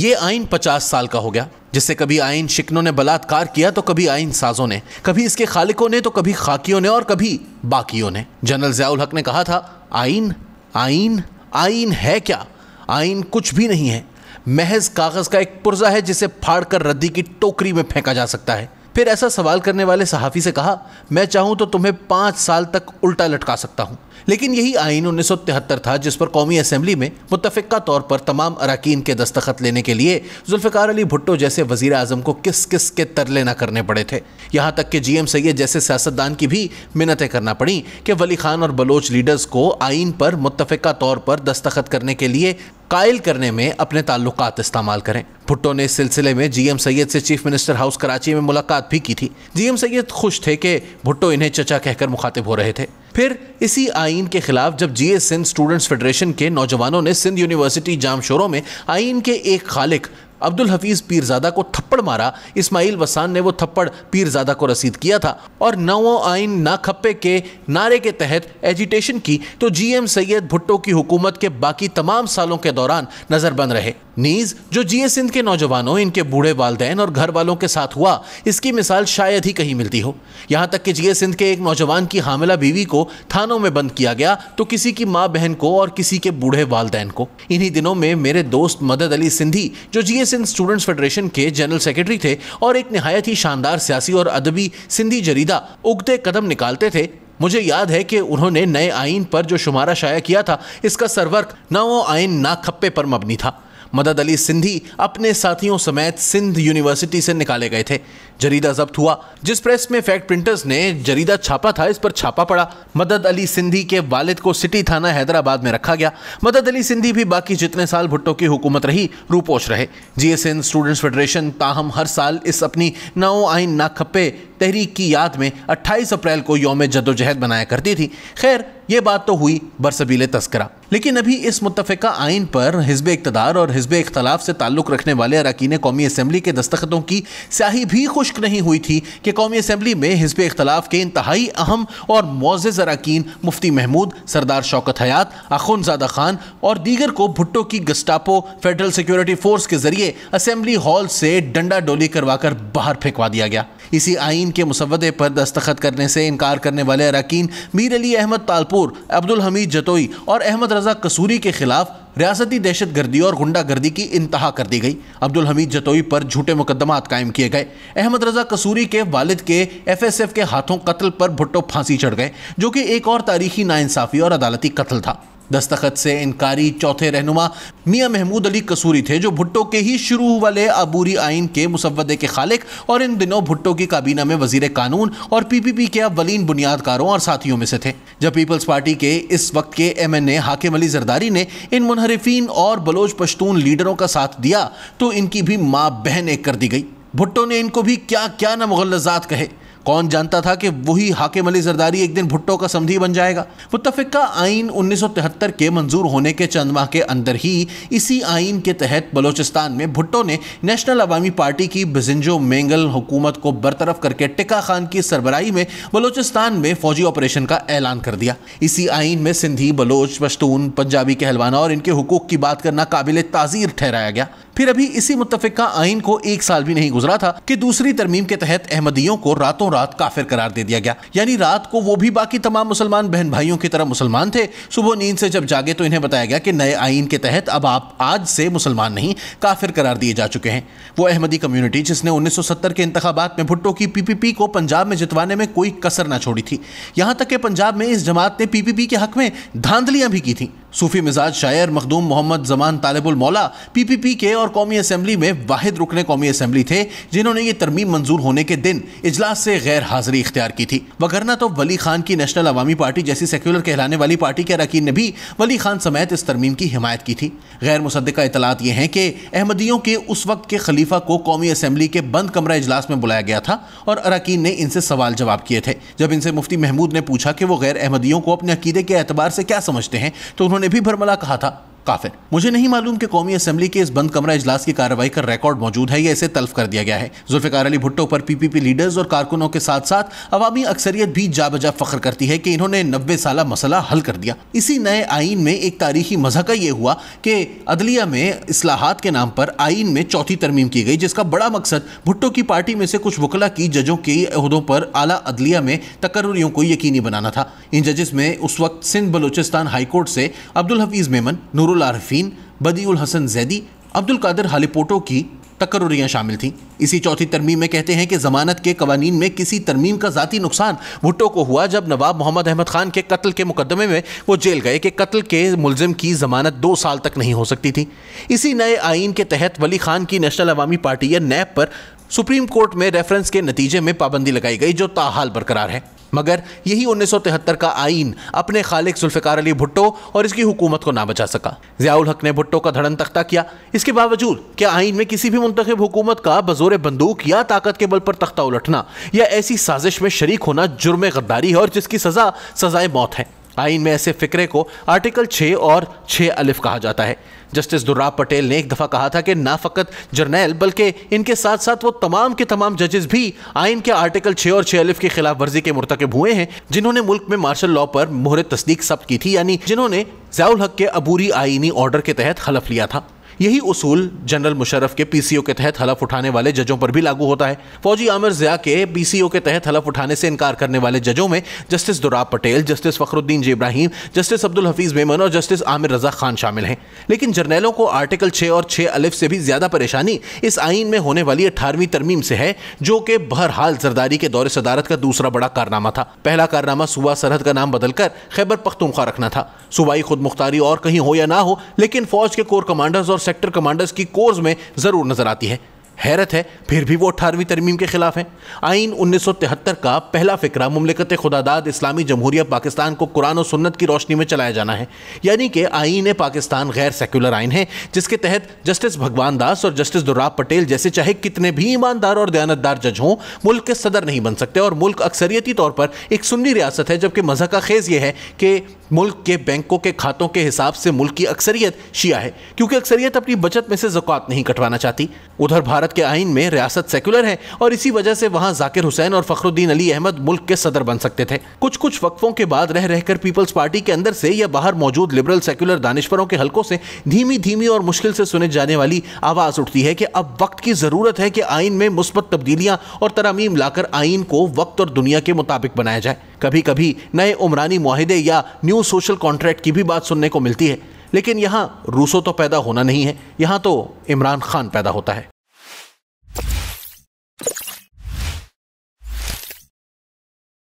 ये आइन पचास साल का हो गया। जिससे कभी आइन शिकनों ने बलात्कार किया तो कभी आइन साजों ने। कभी इसके खालिकों ने तो कभी खाकियों ने और कभी बाकियों ने। जनरल जयाउल हक ने कहा था आइन आइन आइन है क्या? आइन कुछ भी नहीं है। महज कागज़ का एक पुर्जा है जिसे फाड़कर रद्दी की टोकरी में फेंका जा सकता है। फिर ऐसा सवाल करने वाले सहाफ़ी से कहा, मैं चाहूँ तो तुम्हें पाँच साल तक उल्टा लटका सकता हूँ। लेकिन यही आइन उन्नीस था, जिस पर कौमी असम्बली में मुतफ़ा तौर पर तमाम अरकान के दस्तखत लेने के लिए जुल्फ़ार अली भुट्टो जैसे वज़ीर अजम को किस किस के तरले न करने पड़े थे। यहाँ तक कि जी एम सैद जैसे सियासतदान की भी मिन्नतें करना पड़ी कि वली खान और बलोच लीडर्स को आइन पर मुतफ़ा तौर पर दस्तखत करने के लिए कायल करने में अपने ताल्लुक इस्तेमाल करें। भुट्टो ने इस सिलसिले में जीएम सैयद से चीफ मिनिस्टर हाउस कराची में मुलाकात भी की थी। जीएम सैयद खुश थे कि भुट्टो इन्हें चचा कहकर मुखातिब हो रहे थे। फिर इसी आइन के खिलाफ जब Jeay Sindh students federation के नौजवानों ने सिंध यूनिवर्सिटी जाम शोरों में आइन के एक खालिक अब्दुल हफीज़ पीरजादा को थप्पड़ मारा, इस्माइल वसान ने वो थप्पड़ पीरजादा को रसीद किया था और नवो आइन ना खप्पे के नारे के तहत एजिटेशन की तो जीएम सैयद भुट्टो की हुकूमत के बाकी तमाम सालों के दौरान नज़रबंद रहे। नीज, जो जीए सिंध के नौजवानों, इनके बूढ़े वालदेन और घर वालों के साथ हुआ, इसकी मिसाल शायद ही कहीं मिलती हो। यहाँ तक कि जीए सिंध के एक नौजवान की हामिला बीवी को थानों में बंद किया गया तो किसी की माँ बहन को और किसी के बूढ़े वालदेन को। इन्हीं दिनों में मेरे दोस्त मदद अली सिंधी, जो जीए सिंध स्टूडेंट्स फेडरेशन के जनरल सेक्रेटरी थे, और एक नहायत ही शानदार सियासी और अदबी सिंधी जरीदा उगते कदम निकालते थे। मुझे याद है कि उन्होंने नए आइन पर जो शुमारा शाया किया था, इसका सरवर्क नवो आइन ना खप्पे पर मबनी था। मदद अली सिंधी अपने साथियों समेत सिंध यूनिवर्सिटी से निकाले गए थे। जरीदा जब्त हुआ, जिस प्रेस में फैक्ट प्रिंटर्स ने जरीदा छापा था, इस पर छापा पड़ा। मदद अली सिंधी के वालिद को सिटी थाना हैदराबाद में रखा गया। मदद अली सिंधी भी बाकी जितने साल भुट्टो की हुकूमत रही, रूपोश रहे। जीएसएन स्टूडेंट्स फेडरेशन ताहम हर साल इस अपनी नौ आइन ना खप्पे तहरीक की याद में 28 अप्रैल को योम जदोजहद बनाया करती थी। खैर, ये बात तो हुई बरसबील तस्करा। लेकिन अभी इस मुतफ़ा आइन पर हिजब इकतदार और हिजब इख्तलाफ से ताल्लुक़ रखने वाले अरकान कौमी असम्बली के दस्तखतों की स्याही भी खुश्क नहीं हुई थी कि कौमी असम्बली में हिजब इख्तलाफ के इंतहाई अहम और मोज़ अरकान मुफ्ती महमूद, सरदार शौकत हयात अखुनजादा खान और दीगर को भुट्टो की गस्टापो, फेडरल सिक्योरिटी फोर्स के ज़रिए असम्बली हॉल से डंडा डोली करवाकर बाहर फेंकवा दिया गया। इसी आइन के मुसवदे पर दस्तखत करने से इनकार करने वाले अरकान, मीर अली अहमद तालपुर, अब्दुल हमीद जतोई और अहमद रजा कसूरी के खिलाफ रियासती दहशत गर्दी और गुंडागर्दी की इंतहा कर दी गई। अब्दुल हमीद जतोई पर झूठे मुकदमात कायम किए गए। अहमद रजा कसूरी के वालिद के एफ़ एस एफ़ के हाथों कत्ल पर भुट्टो फांसी चढ़ गए, जो कि एक और तारीखी नाइंसाफ़ी और अदालती कत्ल था। दस्तखत से इनकारी चौथे रहनुमा मियाँ महमूद अली कसूरी थे, जो भुट्टो के ही शुरू वाले अबूरी आइन के मुसवदे के खालिक और इन दिनों भुट्टो की काबीना में वज़ीर कानून और पीपीपी के अवलीन बुनियादकारों और साथियों में से थे। जब पीपल्स पार्टी के इस वक्त के एम एन ए हाकिम अली जरदारी ने इन मुनहरफिन और बलोच पश्तून लीडरों का साथ दिया तो इनकी भी माँ बहन एक कर दी गई। भुट्टो ने इनको भी क्या क्या न मुगलजात कहे? कौन जानता था कि वही हाकिम अली जरदारी एक दिन भुट्टो का समझी बन जाएगा? मुतफ़ा आइन उन्नीस सौ तिहत्तर के मंजूर होने के चंद माह के अंदर ही इसी आइन के तहत बलोचिस्तान में भुट्टो ने नेशनल अवामी पार्टी की बिजिंजो मेंगल हुकूमत को बरतरफ करके टिका खान की सरबराही में बलोचिस्तान में फौजी ऑपरेशन का ऐलान कर दिया। इसी आइन में सिंधी, बलोच, पश्तून, पंजाबी कहलवाना और इनके हकूक की बात करना काबिल ताज़ीर ठहराया गया। फिर अभी इसी मुतफ़ा आइन को एक साल भी नहीं गुजरा था कि दूसरी तरमीम के तहत अहमदियों को रातों रात काफिर करार दे दिया गया। यानी रात को वो भी बाकी तमाम मुसलमान बहन भाइयों की तरह मुसलमान थे। सुबह नींद से जब जागे तो इन्हें बताया गया कि नए आइन के तहत अब आप आज से मुसलमान नहीं, काफिर करार दिए जा चुके हैं। वो अहमदी कम्युनिटी जिसने 1970 के इंतबात में भुट्टो की पीपीपी को पंजाब में जितवाने में कोई कसर ना छोड़ी थी। यहाँ तक कि पंजाब में इस जमात ने पीपीपी के हक में धांधलियाँ भी की थी। सूफी मिजाज शायर मखदूम मोहम्मद जमान तालिबुल मौला पीपीपी के और कौमी असम्बली में वाहिद रुकने कौमी असम्बली थे, जिन्होंने ये तरमीम मंजूर होने के दिन इजलास से गैर हाजिरी इख्तियार की थी। वगरना तो वली खान की नेशनल अवामी पार्टी जैसी सेक्युलर कहलाने वाली पार्टी के अरकान ने भी वली खान समेत इस तरमीम की हिमायत की थी। गैर मुसदा इतलात ये हैं कि अहमदियों के उस वक्त के खलीफा को कौमी असम्बली के बंद कमरा इजलास में बुलाया गया था और अरकान ने इनसे सवाल जवाब किए थे। जब इनसे मुफ्ती महमूद ने पूछा कि वो गैर अहमदियों को अपने अकीदे के एतबार से क्या समझते हैं तो उन्होंने भी भरमला कहा था। काफिर। मुझे नहीं मालूम कि कौमी असम्बली के इस बंद कमरा इजलास की कार्रवाई का रिकॉर्ड मौजूद है या इसे तल्फ कर दिया गया है। जुल्फिकार अली भुट्टो पर पीपीपी लीडर्स और कारकुनों के साथ साथ अवामी अक्सरियत भी जा बजा फख्र करती है कि इन्होंने नब्बे साल मसला हल कर दिया। इसी नए आइन में एक तारीखी मजहका ये हुआ कि अदलिया में असलाहत के नाम पर आइन में चौथी तरमीम की गई, जिसका बड़ा मकसद भुट्टो की पार्टी में से कुछ वकला की जजों के अहदों पर आला अदलिया में तकर्रियों को यकीनी बनाना था। इन जजेस में उस वक्त सिंध बलोचिस्तान हाईकोर्ट से अब्दुल हफीज़ मेमन, नूरुल आरफीन, बदीउल हसन जैदी, अब्दुल कादिर हालीपोटो की तकर्रियाँ शामिल थीं। इसी चौथी तरमीम में कहते हैं कि जमानत के कवानीन में किसी तरमीम का ज़ाती नुकसान भुट्टो को हुआ जब नवाब मोहम्मद अहमद खान के कत्ल के मुकदमे में वो जेल गए कि कत्ल के मुलजिम की जमानत दो साल तक नहीं हो सकती थी। इसी नए आइन के तहत वली खान की नेशनल अवामी पार्टी या नैब पर सुप्रीम कोर्ट में रेफरेंस के नतीजे में पाबंदी लगाई गई, जो ताहाल बरकरार है। मगर यही उन्नीस सौ तिहत्तर का आइन अपने खालिक जुल्फ़िकार अली भुट्टो और इसकी हुकूमत को ना बचा सका। जियाउल हक ने भुट्टो का धड़न तख्ता किया। इसके बावजूद, क्या आइन में किसी भी मुंतब हुकूमत का बजोर बंदूक या ताकत के बल पर तख्ता उलटना या ऐसी साजिश में शरीक होना जुर्म गद्दारी है और जिसकी सज़ा, सज़ाए मौत है? आइन में ऐसे फिक्रे को आर्टिकल छः और छः अलिफ कहा जाता है। जस्टिस दुर्राब पटेल ने एक दफ़ा कहा था कि ना फ़कत जर्नैल, बल्कि इनके साथ साथ वो तमाम के तमाम जजेस भी आइन के आर्टिकल छः और छः अलिफ की खिलाफ वर्जी के मुरतकब हुए हैं, जिन्होंने मुल्क में मार्शल लॉ पर मोहर तस्दीक सब्त की थी, यानी जिन्होंने जयाल हक के अबूरी आइनी ऑर्डर के तहत हलफ लिया था। यही उसूल जनरल मुशरफ के पीसीओ के तहत हलफ उठाने वाले जजों पर भी लागू होता है। फौजी आमिर जिया के पीसीओ के तहत हलफ उठाने से इनकार करने वाले जजों में Justice Dorab Patel, Justice Fakhruddin G Ebrahim, Justice Abdul Hafeez Memon और जस्टिस आमिर रजा खान शामिल हैं। लेकिन जर्नैलों को आर्टिकल छः और छः अलिफ से भी ज़्यादा परेशानी इस आइन में होने वाली अठारहवीं तरमीम से है, जो कि बहरहाल जरदारी के दौरे सदारत का दूसरा बड़ा कारनामा था। पहला कारनामा सूबा सरहद का नाम बदलकर खैबर पख्तूनख्वा रखना था। सूबाई खुद मुख्तारी और कहीं हो या ना हो, लेकिन फौज के कोर कमांडर्स और सेक्टर कमांडर्स की कोर्स में ज़रूर नज़र आती है। हैरत है, फिर भी वो अठारहवीं तरमीम के खिलाफ है। आइन उन्नीस सौ तिहत्तर का पहला फिक्रा ममलिकत खुदादाद इस्लामी जमहूरिया पाकिस्तान को कुरान और सुन्नत की रोशनी में चलाया जाना है। यानी कि आइन पाकिस्तान गैर सेकुलर आइन है, जिसके तहत जस्टिस भगवान दास और जस्टिस दुर्राब पटेल जैसे चाहे कितने भी ईमानदार और दयानतदार जज हों, मुल्क के सदर नहीं बन सकते और मुल्क अक्सरियती तौर पर एक सुन्नी रियासत है, जबकि मज़ह का खेज़ यह है कि मुल्क के बैंकों के खातों के हिसाब से मुल्क की अक्सरियत शिया है, क्योंकि अक्सरियत अपनी बचत में से जक़ात नहीं कटवाना चाहती। उधर भारत के आइन में रियासत सेकुलर है और इसी वजह से वहाँ जाकिर हुसैन और फखरुद्दीन अली अहमद मुल्क के सदर बन सकते थे। कुछ कुछ वक्फों के बाद रह रहकर पीपल्स पार्टी के अंदर से या बाहर मौजूद लिबरल सेकुलर दानश्वरों के हल्कों से धीमी धीमी और मुश्किल से सुने जाने वाली आवाज़ उठती है कि अब वक्त की ज़रूरत है कि आइन में मुस्बत तब्दीलियाँ और तरामीम लाकर आइन को वक्त और दुनिया के मुताबिक बनाया जाए। कभी कभी नए उमरानी माहदे या न्यू सोशल कॉन्ट्रैक्ट की भी बात सुनने को मिलती है। लेकिन यहाँ रूसो तो पैदा होना नहीं है, यहाँ तो इमरान खान पैदा होता है।